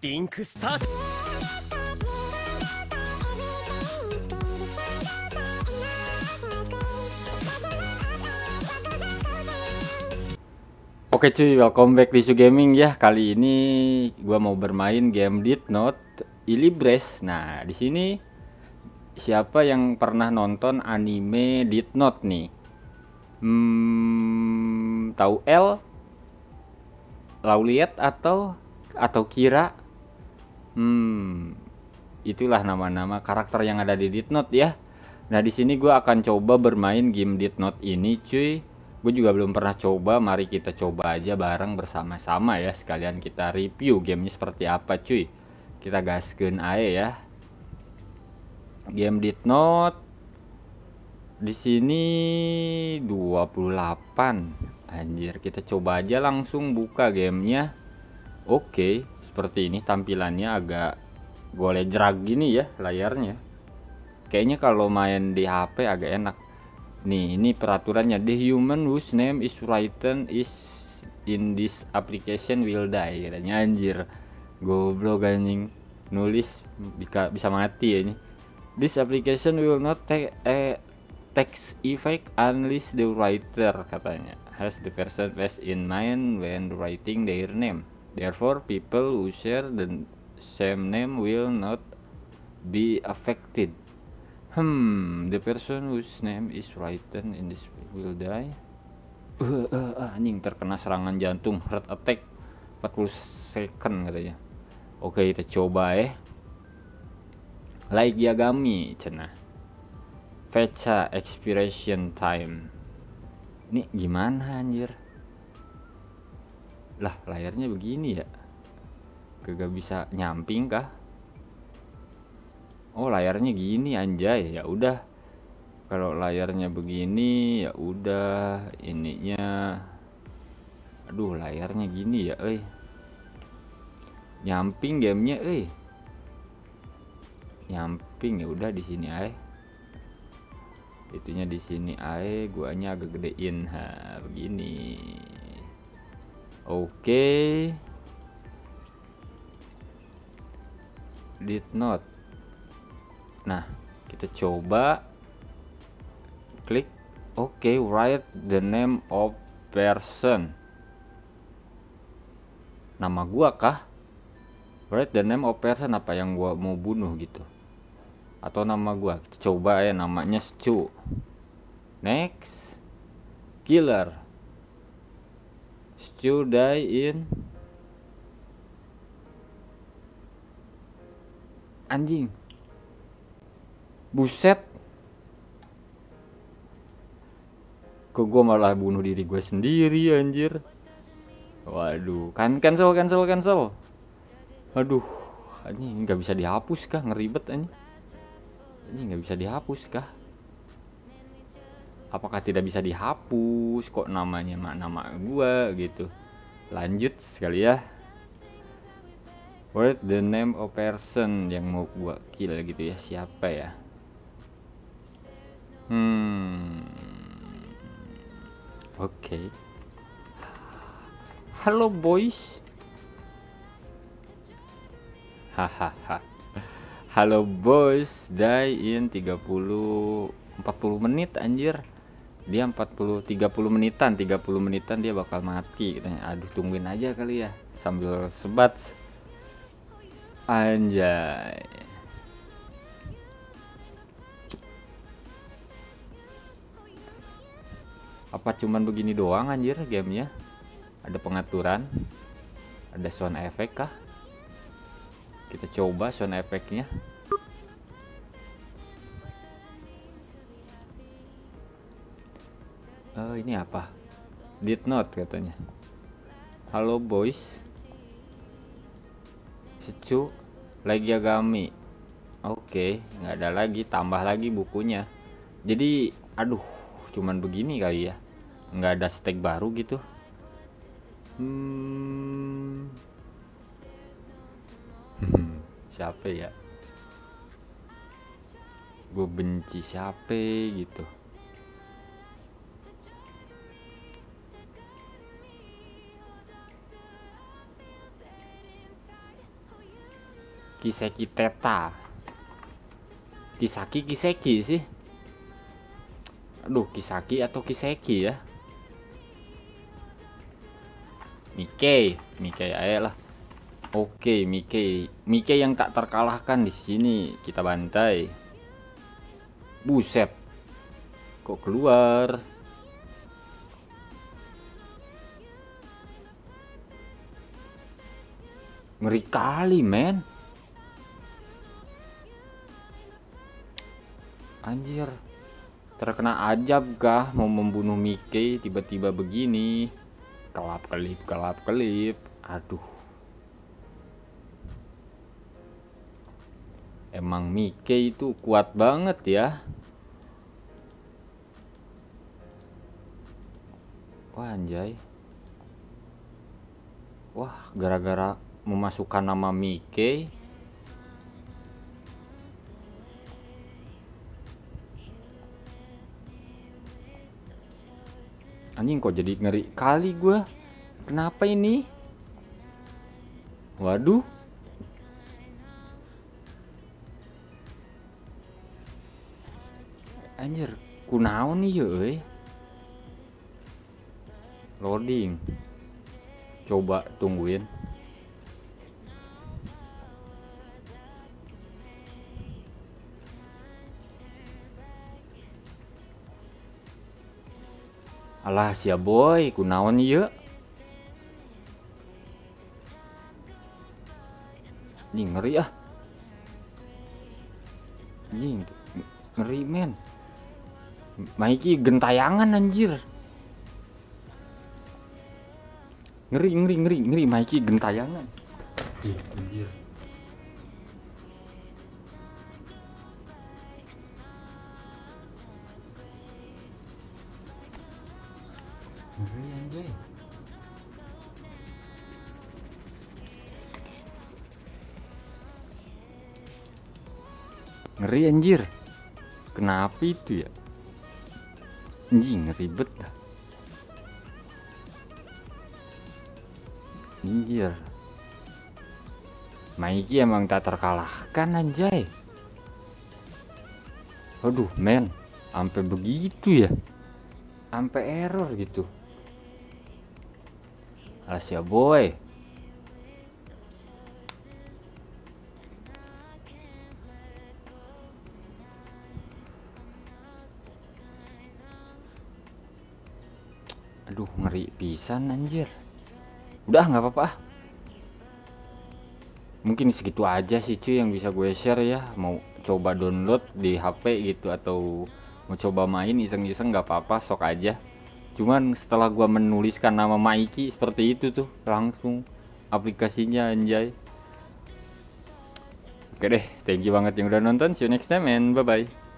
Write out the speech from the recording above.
リンクスタート Oke cuy, welcome back di Su Gaming ya. Kali ini gua mau bermain game Death Note Ilibres. Nah, di sini siapa yang pernah nonton anime Death Note nih? Hmm, tahu L? Lauliet atau atau Kira? Hmm, itulah nama-nama karakter yang ada di Death Note ya. Nah, di sini gua akan coba bermain game Death Note ini cuy. Gue juga belum pernah coba mari kita coba aja bareng bersama-sama ya sekalian kita review gamenya seperti apa cuy. Kita gaskeun ae ya. Game Death Note di sini 28 anjir kita coba aja langsung buka gamenya. Oke seperti ini tampilannya agak golejrag gini ya layarnya kayaknya kalau main di HP agak enak Nih, ini peraturannya. The human whose name is written is in this application will die katanya anjir. Goblok anjing. Nulis bisa bisa mati ya ini. This application will not take a text effect unless the writer katanya has the person best in mind when writing their name. Therefore, people who share the same name will not be affected. Hmm, the person whose name is written in this will die. Uh, uh, anjing terkena serangan jantung heart attack 40 second katanya. Oke, kita coba ya. Like Yagami cenah. Fecha expiration time. Ini gimana anjir? Lah, layarnya begini ya. Kagak bisa nyamping kah? oh layarnya gini anjay. Ya udah. Kalau layarnya begini ya udah. Ininya. Aduh layarnya gini ya eh nyamping gamenya eh nyamping ya udah di sini ae. Itunya di sini ae guanya agak gedein. Ha begini oke did not Nah, kita coba klik oke okay, write the name of person. Nama gua kah? Write the name of person apa yang gua mau bunuh gitu. Atau nama gua. Kita coba ya namanya Stu. Next. Killer. Stu die in anjing Buset. Kok gue malah bunuh diri gue sendiri anjir. Waduh, kan cancel cancel cancel. Aduh, ini nggak bisa dihapus kah? Ngeribet ini. Ini nggak bisa dihapus kah? Apakah tidak bisa dihapus? Kok namanya mak nama gua gitu. Lanjut sekali ya. What the name of person yang mau gua kill gitu ya? Siapa ya? Hmm. Oke. Okay. Halo boys. Hahaha. Halo boys, die in 30 40 menit anjir. Dia 40 30 menitan, 30 menitan dia bakal mati katanya. Aduh, tungguin aja kali ya sambil sebat. Anjay. apa cuman begini doang anjir gamenya ada pengaturan ada sound effect kah kita coba sound efeknya oh ini apa? Did not katanya. Halo boys. Secu lagi agami oke okay, nggak ada lagi tambah lagi bukunya. Jadi aduh cuman begini kali ya. Nggak ada steak baru gitu. Hmm. siapa ya? Gue benci siapa gitu Kiseki Teta. Kisaki Kiseki sih. Aduh Kisaki atau Kiseki ya? Mike Mike ayo lah. Oke Mike Mike yang tak terkalahkan di sini kita bantai. Buset. Kok keluar? Ngeri kali men Anjir. Terkena ajab kah mau membunuh Mickey tiba-tiba begini? Kelap kelip kelap kelip Aduh. Emang Mickey itu kuat banget ya. Wah anjay. Wah gara-gara memasukkan nama Mickey anjing kok jadi ngeri kali gue kenapa ini? Waduh. Anjir kunaon nih ya loading. Coba tungguin Alah sia boy, kunaon ngeri ah. Ngeri men. Maiki gentayangan anjir. Ngeri ngeri ngeri ngeri Maiki gentayangan. Anjir. Ngeri anjir. Kenapa itu ya? Anjing ribet dah. Anjir. Maiki emang tak terkalahkan anjay. Aduh men, sampai begitu ya sampai error gitu Asia boy. Aduh ngeri pisan anjir. Udah nggak apa-apa. Mungkin segitu aja sih cuy yang bisa gue share ya. Mau coba download di HP gitu atau mau coba main iseng-iseng nggak apa-apa sok aja cuman setelah gua menuliskan nama Maiki seperti itu tuh langsung aplikasinya anjay. Oke deh thank you banget yang udah nonton. See you next time and bye bye